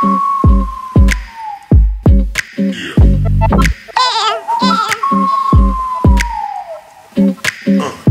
Yeah. Uh.